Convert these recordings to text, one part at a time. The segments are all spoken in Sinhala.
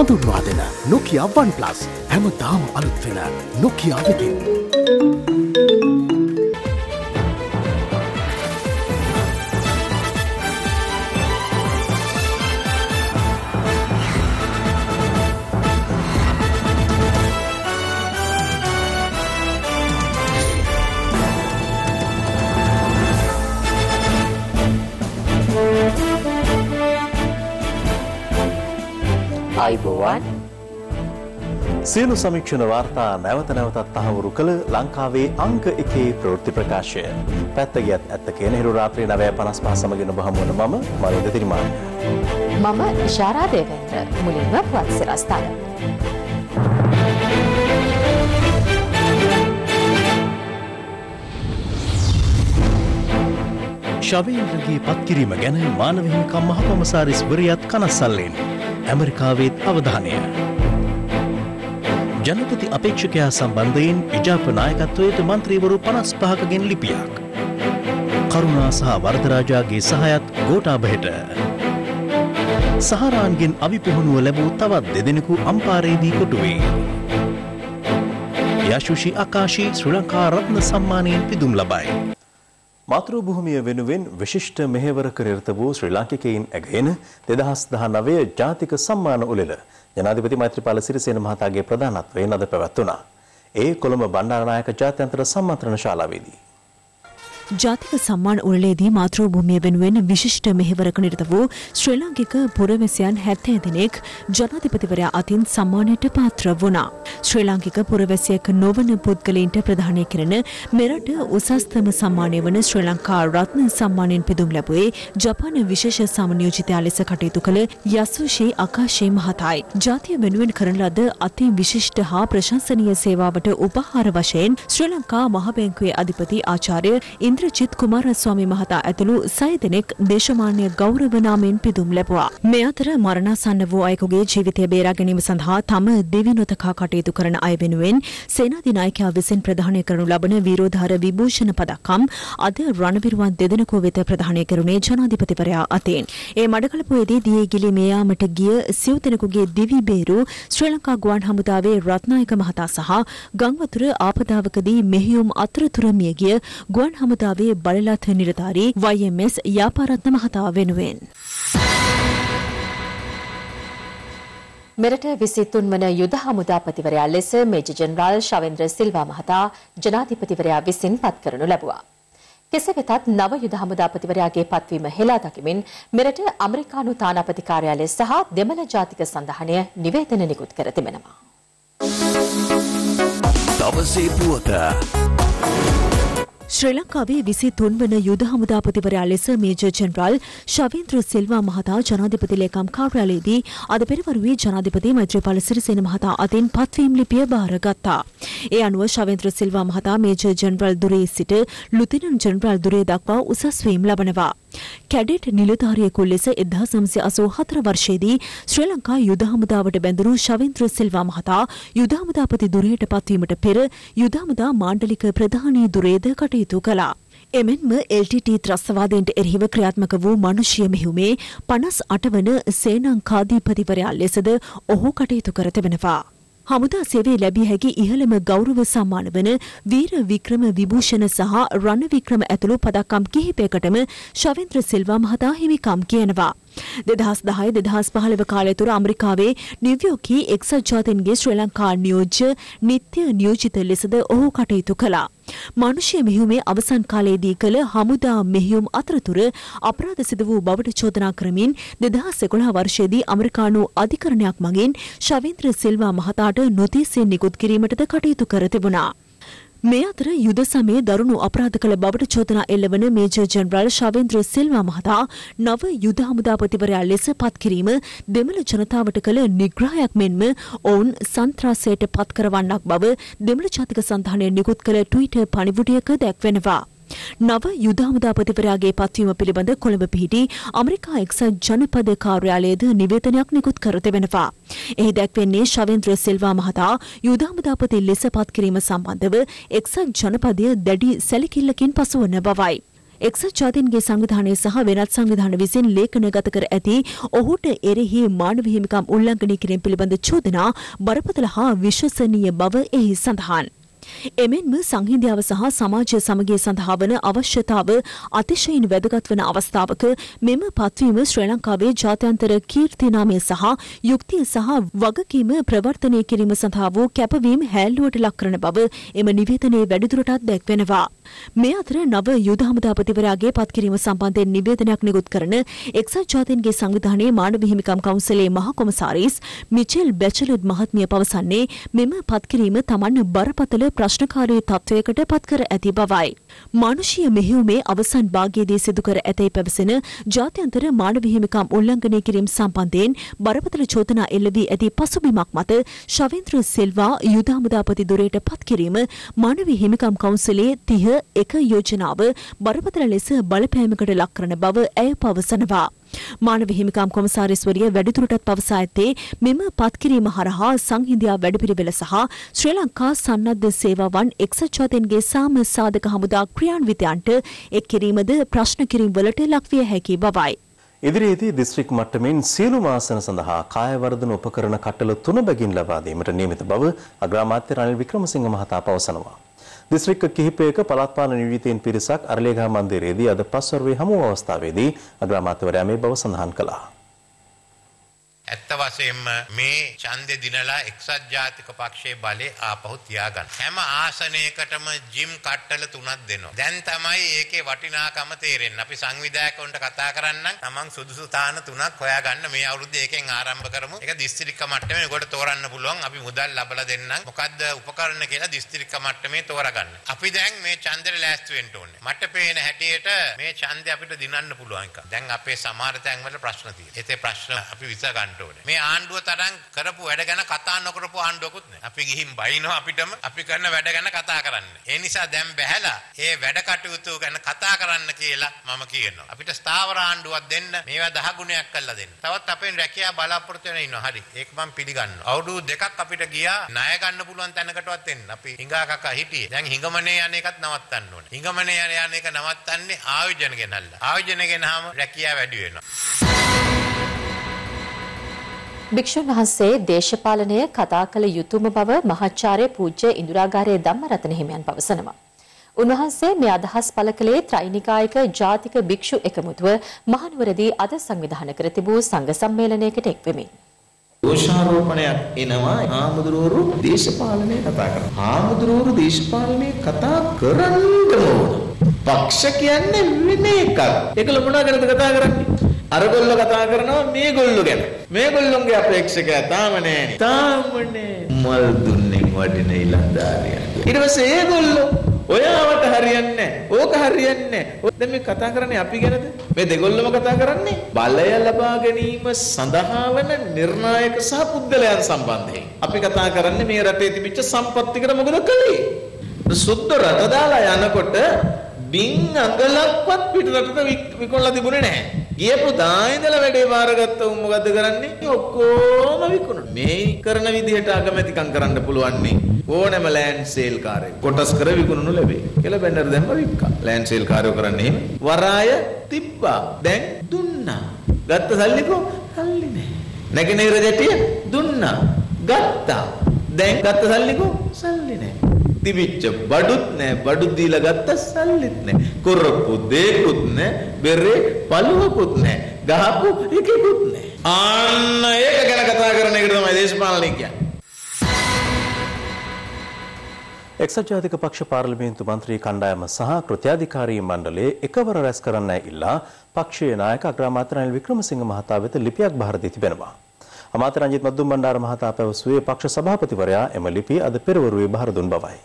හඳුන්වා දෙන නොකියා වන් ප්ලස් හැමදාම අලුත් වෙන නොකියා වෙතින්. අයිබෝවන් සියලු සමීක්ෂණ වාර්තා නැවත නැවතත් තහවුරු කළ ලංකාවේ අංක එකේ ප්‍රවෘත්ති ප්‍රකාශය. පැත්ත ගියත් ඇත්ත කියන හිරු රාත්‍රී 9:55 සමගින් ඔබ හමු වන මම මරිද තිරිමාන්න. මම ඉෂාරා දේවේන්ද්‍ර මුලින්ම පුවත් සිරස්ථාන. ශවීන්ද්‍රගේ පත්කිරීම ගැන මානවහිමිකම් මහකොමසාරිස් වරියත් කනස්සල්ලෙන් ඇමරිකාවේත් අවධානය. ජනපති අපේක්ෂකයා සම්බන්ධයෙන් ඉජාප නායකත්වයට මන්ත්‍රීවරු පනස් පහකගෙන් ලිපියක්. කරුණා සහ වර්ධරාජාගේ සහයත් ගෝටාබහෙට. සහරාන්ගෙන් අවිපුහුණුව ලැබූ තවත් දෙදෙනෙකු අම්පාරේදී කොටුවේ. යශුෂි අකාශී ශ්‍රී ලංකා රත්න සම්මානයෙන් පිදුම් ලබයි. මාතෘ භූමිය වෙනුවෙන් විශිෂ්ට මෙහෙවරක නිරත වූ ශ්‍රී ලාංකිකයින් ඇගයන 2019 ජාතික සම්මාන උළෙල ජනාධිපති මෛත්‍රීපාල සිරිසේන මහතාගේ ප්‍රධානත්වයෙන් අද පැවැත්වුණා. ඒ කොළඹ බණ්ඩාරනායක ජාත්‍යන්තර සම්මන්ත්‍රණ ශාලාවේදී ජාතික සම්මාන උළෙලේදී මාතෘභූමිය වෙනුවෙන් විශිෂ්ට මෙහෙවරක නිරත වූ ශ්‍රී ලාංකික පුරවැසියන් 70 දෙනෙක් ජනාධිපතිවරයා අතින් සම්මානයට පාත්‍ර වුණා. ශ්‍රී ලාංකික පුරවැසියෙක් නොවන පුද්ගලයින්ට ප්‍රදානය කරන මෙරට උසස්තම සම්මානය වන ශ්‍රී ලංකා රත්න සම්මානයෙන් පිදුම් ලැබුවේ ජපාන විශේෂ සමනියෝජිතයා ලෙස කටයුතු කළ යසුෂි අකාශේ මහතායි. ජාතිය වෙනුවෙන් කරන ලද අති විශිෂ්ට හා ප්‍රශංසනීය සේවාවට උපහාර වශයෙන් ශ්‍රී ලංකා මහ බැංකුවේ අධිපති ආචාර්ය ඉන්ද්‍රජිත් කුමාරස්වාමී මහතා ඇතුළු සය දෙනෙක් දේශමාන්‍ය ගෞරව නාමයෙන් පිදුම් ලැබුවා. මේ අතර මරණාසන්න වූ අයෙකුගේ ජීවිතය බේරා ගැනීම සඳහා තම දිවි නොතකා කටයුතු කරන අය වෙනුවෙන් සේනාධිනායකයා විසින් ප්‍රදානය කරනු ලබන වීරෝධාර විභූෂණ පදක්කම් අද රණවිරුවන් දෙදෙනෙකු වෙත ප්‍රදානය කරුණේ ජනාධිපතිවරයා අතින්. ඒ මඩකලපුවේදී දියේ ගිලී මේ යාමට ගිය සිව් දෙනෙකුගේ දිවි බේරු ශ්‍රී ලංකා ගුවන් හමුදාවේ රත්නායක මහතා සහ ගංවතුර ආපදාවකදී මෙහියුම් අතරතුර මිය ගිය ගුවන් හමුදාවේ බලලත් නිලධාරී YMS යාපාරත්න මහතා වෙනුවෙන්. මෙරට විසිතුන් වන යුද හමුදාපතිවරයා ලෙස මේජ ජනරාල් ශවෙන්ද්‍ර සිල්වා මහතා ජනාධිපතිවරයා විසින් පත් කරනු ලැබුවා. කෙසේ වෙතත් නව යුද හමුදාපතිවරයාගේ පත්වීම හෙලා දකිමින් මෙරට අමරිකානු තානාපති කාර්යාලය සහ දෙමළ ජාතික සන්ධානය නිවේදන නිකුත් කර තිබෙනවා. දවසේ පුවත ශ්‍රී ලංකාවේ විසි තුන්වන යුද හමුදාපතිවරයා ලෙස මේජර් ජනරල් ශවීන්ද්‍ර සිල්වා මහතා ජනාධිපති ලේකම් කාර්යාලයේදී අද පෙරවරුවේ ජනාධිපති මෛත්‍රීපාල සිරිසේන මහතා අතින් පත්වීම් ලිපිය බාරගත්තා. ඒ අනුව ශවීන්ද්‍ර සිල්වා මහතා මේජර් ජනරල් දුරේ සිට ලුතිනන් ජනරල් දුරේ දක්වා උසස් වීම් ලබනවා. කැඩෙට් නිලධාරියෙකු ලෙස එදහස් නම්සිය අසූ හතර වර්ෂයේදී ශ්‍රී ලංකා යුද හමුදාවට බැඳුණු ශවීන්ද්‍ර සිල්වා මහතා යුද හමුදාපති දුරයට පත්වීමට පෙර යුද හමුදා මාණ්ඩලික ප්‍රධානී දුරේද කටයුතු කළා. එමෙන්ම LTT ත්‍රස්තවාදයට එරෙහිව ක්‍රියාත්මක වූ මනුෂ්‍ය මෙහිුමේ පනස් අටවන සේනංකාධීපතිවරයා ලෙසද ඔහු කටයුතු කර තිබෙනවා. හමුදා සේවයේ ලැබිය හැකි ඉහළම ගෞරව සම්මාන වන වීර වික්‍රම විභූෂණ සහ රණ වික්‍රම ඇතුළු පදක්කම් කිහිපයකටම ශවේන්ද්‍ර සිල්වා මහතා හිමිකම් කියනවා. දෙදහස් දහය දෙදහස් පහළව කාලය තුර ඇමරිකාවේ නිව්යෝකී එක්සත් ජාතීන්ගේ ශ්‍රී ලංකා නියෝජ්‍ය නිත්‍ය නියෝජිත ලෙසද ඔහු කටයුතු කළා. මනුෂ්‍ය මෙහිුමේ අවසන් කාලයේදී කළ හමුදා මෙහියුම් අතරතුර අපරාධ සිදු වූ බවට චෝදනා කරමින් දෙදහස් එකොළහ වර්ෂයේදී අමරිකානු අධිකරණයක් මගින් ශවීන්ද්‍ර සිල්වා මහතාට නොතීසෙන් නිකුත් කිරීමටද කටයුතු කර තිබුණා. මේ අතර යුද සමයේ දරුණු අපරාධ කළ බවට චෝදනා එල්ලවන මේජර් ජනරල් ශවේන්ද්‍ර සිල්වා මහතා නව යුද හමුදාපතිවරයා ලෙස පත්කිරීම දෙමළ ජනතාවට කළ නිග්‍රහයක් මෙන්ම ඔවුන් සන්ත්‍රාසයට පත් කරවන්නක් බව දෙමළ ජාතික සන්ධානය නිකුත් කළ ට්විටර් පණිවුඩයක දැක්වෙනවා. නව යුද හමුදාපතිවරයාගේ පත්වීම පිළිබඳ කොළඹ පිහිටි අමරිකා එක්සත් ජනපද කාර්යාලයද නිවේදනයක් නිකුත් කර තිබෙනවා. එහි දැක්වෙන්නේ ශවේන්ද්‍ර සිල්වා මහතා යුද හමුදාපති ලෙස පත්කිරීම සම්බන්ධව එක්සත් ජනපදය දැඩි සැලකිල්ලකින් පසුවන බවයි. එක්සත් ජාතීන්ගේ සංවිධානය සහ වෙනත් සංවිධාන විසින් ලේඛනගත කර ඇති ඔහුට එරෙහි මානව හිමිකම් උල්ලංඝනය කිරීම පිළිබඳ චෝදනා බරපතල හා විශ්වසනීය බව එහි සඳහන්. එමෙන්ම සංහිඳියාව සහ සමාජය සමගිය සඳහා වන අවශ්‍යතාව අතිශයින් වැදගත් වන අවස්ථාවක මෙම පත්වීම ශ්‍රී ලංකාවේ ජාත්‍යන්තර කීර්තිනාමය සහ යුක්තිය සහ වගකීම ප්‍රවර්තනය කිරීම සඳහා වූ කැපවීම හැල්ලුවට ලක් කරන බව එම නිවේදනයේ වැඩිදුරටත් දැක්වෙනවා. මේ අතර නව යුද හමුදාපතිවරයාගේ පත්කිරීම සම්බන්ධයෙන් නිවේදනයක් නිකුත් කරන එක්සත් ජාතීන්ගේ සංවිධානයේ මානව හිමිකම් කවුන්සිලේ මහ කොමසාරිස් මිචෙල් බැචලුඩ් මහත්මිය පවසන්නේ මෙම පත්කිරීම තමන් බරපතල ප්‍රශ්නකාරී තත්ත්වයකට පත්කර ඇති බවයි. මානුෂීය මෙහෙයුමේ අවසන් භාගයේදී සිදු කර ඇතැයි පැවසෙන ජාත්‍යන්තර මානව හිමිකම් උල්ලංඝනය කිරීම සම්බන්ධයෙන් බරපතල චෝදනා එල්ල වී ඇති පසුබිමක් මත ශවේන්ද්‍ර සිල්වා යුද හමුදාපති දුරයට පත්කිරීම මානව හිමිකම් කවුන්සිලේ 30 එක යෝජනාව බරපතල ලෙස බලපෑමකට ලක් කරන බව ඇය පවසනවා. මානව හිමිකම් කොමසාරිස්වරිය වැඩිදුරටත් පවසා ඇත්තේ මෙම පත්කිරීම හරහා සංහිඳියා වැඩපිළිවෙල සහ ශ්‍රී ලංකා සන්නද්ධ සේවාවන් එක්සත් ජාතීන්ගේ සාම සාධක හමුදා ක්‍රියාන්විතයන්ට එක් කිරීමද ප්‍රශ්න කිරීම් වලට ලක්විය හැකි බවයි. ඉදිරියේදී දිස්ත්‍රික් මට්ටමින් සියලුම ආසන සඳහා කායවර්ධන උපකරණ කට්ටල තුන බැගින් ලබා දීමට නියමිත බව අග්‍රාමාත්‍ය රනිල් වික්‍රමසිංහ මහතා පවසනවා. දිස්ත්‍රික්ක කිහිපයක පළාත් පාලන නියුවිතීන් පිරිසක් අරලියගහ මන්දිරයේදී අද පස්වරුවේ හමු අවස්ථාවේදී අග්‍රාමාත්‍යවරයා මේ බව සඳහන් කළා. ඇත්ත වශයෙන්ම මේ ඡන්දෙ දිනලා එක්සත් ජාතික පක්ෂයේ බලය ආපහු තියාගන්න. හැම ආසනයකටම ජිම් කට්ටල තුනක් දෙනවා. දැන් තමයි ඒකේ වටිනාකම තේරෙන්නේ. අපි සංවිධායකවන්ට කතා කරන්නම් තමන් සුදුසු තාන තුනක් හොයාගන්න මේ අවුරුද්දේ එකෙන් ආරම්භ කරමු. ඒක දිස්ත්‍රික්ක මට්ටමේ ඒකට තෝරන්න පුළුවන්. අපි මුදල් ලබලා දෙන්නම්. මොකද්ද උපකරණ කියලා දිස්ත්‍රික්ක මට්ටමේ තෝරගන්න. අපි දැන් මේ ඡන්දෙට ලෑස්ති වෙන්න ඕනේ. මට පේන හැටියට මේ ඡන්දය අපිට දිනන්න පුළුවන් එක. දැන් අපේ සමහර තැන්වල ප්‍රශ්න තියෙනවා. ඒතේ ප්‍රශ්න අපි විසඳගන්න ඕනේ. මේ ආණ්ඩුව තරම් කරපු වැඩ ගැන කතා නොකරපු ආණ්ඩුවකුත් නෑ. අපි ගිහින් බයිනවා අපිටම අපි කරන වැඩ ගැන කතා කරන්න. ඒ නිසා දැන් බැහැලා ඒ වැඩ කටයුතු ගැන කතා කරන්න කියලා මම කියනවා. අපිට ස්ථාවර ආණ්ඩුවක් දෙන්න මේවා දහ ගුණයක් කරලා දෙන්න. තවත් අපෙන් රැකියාව බලාපොරොත්තු වෙන ඉන්නවා. හරි. ඒක මම පිළිගන්නවා. අවුරුදු දෙකක් අපිට ගියා ණය ගන්න පුළුවන් තැනකටවත් එන්න. අපි හිඟා කකා හිටියේ. දැන් හිඟමනේ යන එකත් නවත්තන්න ඕනේ. හිඟමනේ යන එක නවත්තන්නේ ආයෝජන ගෙනල්ලා. ආයෝජන ගෙනාම රැකියාව වැඩි වෙනවා. භික්ෂුන් වහන්සේ දේශපාලනය කතා කළ යුතුම බව මහාචාර්ය පූජ්‍ය ඉන්දුරාගාරයේ ධම්මරතන හිමියන් පවසනවා. උන්වහන්සේ මේ අදහස් පළ කළේ ත්‍රිනිකායක ජාතික භික්ෂු එකමුතුව මහනුවරදී අද සංවිධානය කර තිබූ සංඝ සම්මේලනයකට එක්වෙමින්. දෝෂාරෝපණයක් එනවා ආමුදුරෝරු දේශපාලනය කතා කරනවා. ආමුදුරෝරු දේශපාලනය කතා කරන්න ඕන. පක්ෂ කියන්නේ වෙන එකක්. ඒකල මොනවා ගැනද කතා කරන්නේ? අරගොල්ලෝ කතා කරනවා මේගොල්ලෝ ගැන. මේගොල්ලෝගේ අපේක්ෂකයා තාම නෑනේ. තාම නෑ. මල් දුන්නෙන් වඩින ඉලන්දාරියා. ඊට පස්සේ ඒගොල්ලෝ ඔයාවට හරියන්නේ ඕක හරියන්නේ දැන් මේ කතා කරන්නේ අපි ගැනද මේ දෙගොල්ලම කතා කරන්නේ බලය ලබා ගැනීම සඳහා වන නිර්ණායක සහ පුද්ගලයන් සම්බන්ධයෙන් අපි කතා කරන්නේ මේ රටේ තිබිච්ච සම්පත්තිකට මොකද කළේ සුද්ධ රට දාලා යනකොට බින් අඟලක්වත් පිට රටට විකුණලා තිබුණේ නැහැ. ගියපු දා ඉඳලා වැඩේ බාරගත්ත උන් මොකද කරන්නේ? ඔක්කොම විකුණන. මේ කරන විදිහට අගමැතිකම් කරන්න පුළුවන් නේ. ඕනෑම ලෑන්ඩ් සේල් කාර්යයක් කොටස් කර විකුණනු ලැබේ. කියලා බැනර් දැම්ම වික්කා. ලෑන්ඩ් සේල් කාර්යෝ කරන්නේ එහෙම. වරාය තිබ්බා. දැන් දුන්නා. ගත්ත සල්ලිකෝ සල්ලි නැහැ. නැගෙනහිර ජැටිය දුන්නා. ගත්තා. දැන් ගත්ත සල්ලිකෝ සල්ලි නැහැ. තිබිච්ච බඩුත් නෑ බඩු දීලා ගත්ත සල්ලිත් නෑ. කරපු දේකුත් නෑ බෙරේ පළුවකුත් නෑ ගහපු එකකුත් නෑ. අන්න ඒක ගැන කතා කරන එක තමයි දේශපාලනය කියන්නේ. එක්සත් ජාතික පක්ෂ පාර්ලිමේන්තු මන්ත්‍රී කණ්ඩායම සහ කෘත්‍යාධිකාරී මණ්ඩලයේ එකවර රැස් කරන්නයි ඉල්ලා පක්ෂයේ නායක අග්‍රාමාත්‍ය රනිල් වික්‍රමසිංහ මහතා වෙත ලිපියක් බහර දී තිබෙනවා. අමාත්‍ය රංජිත් මද්දුම් බණ්ඩාර මහතා පැවසුවේ පක්ෂ සභාපතිවරයා එම ලිපිය අද පෙරවරුවේ බහර දුන් බවයි.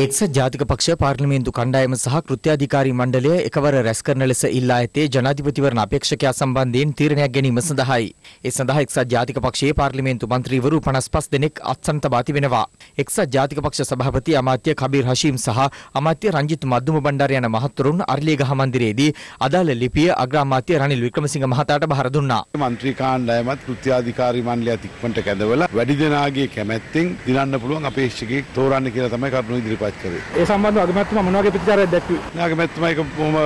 එක්සත් ජාතික පක්ෂ පාර්ලිමේන්තු කණ්ඩායම සහ කෘත්‍යාධිකාරී මණ්ඩලය එකවර රැස් කරන ලෙස ඉල්ලා ඇත්තේ ජනාධිපතිවරණ අපේක්ෂකයා සම්බන්ධයෙන් තීරණයක් ගැනීම සඳහායි. ඒ සඳහා එක්සත් ජාතික පක්ෂයේ පාර්ලිමේන්තු මන්ත්‍රීවරු 55 දෙනෙක් අත්සන් තබා තිබෙනවා. එක්සත් ජාතික පක්ෂ සභාපති අමාත්‍ය කබීර් හෂීම් සහ අමාත්‍ය රංජිත් මද්දුම බණ්ඩාර යන මහත්වරුන් අරලියගහ මන්දිරයේදී අදාළ ලිපිය අග්‍රාමාත්‍ය රනිල් වික්‍රමසිංහ මහතාට බහර දුන්නා. මන්ත්‍රී කාණ්ඩායමත් කෘත්‍යාධිකාරී මණ්ඩලයත් ඉක්මනට කැඳවලා වැඩි දෙනාගේ කැමැත්තෙන් දිනන්න පුළුවන් අපේක්ෂකයෙක් තෝරන්න කියලා තමයි කරුණු ඉදිරිපත් ඉදිරිපත් කරේ. ඒ සම්බන්ධව අගමැතිතුමා මොන වගේ ප්‍රතිචාරයක් දැක්වුවේ? නාගමැතිතුමා ඒක බොහොම